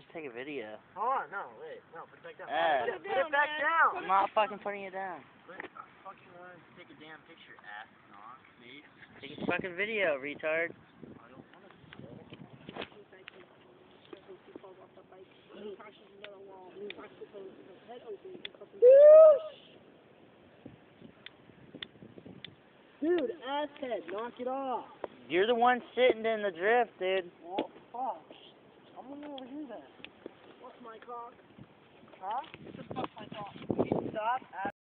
just take a video. Oh, no, wait. No, put it back down. Eh. Put it, put it back down. I'm not fucking putting it down. Quit fucking wanting to take a damn picture, ass knock, me. Take a fucking video, retard. I don't want to. Dude, ass head, knock it off. You're the one sitting in the drift, dude. Fuck. I'm gonna overdo that. What's my cock? Huh? What the fuck's my car? Stop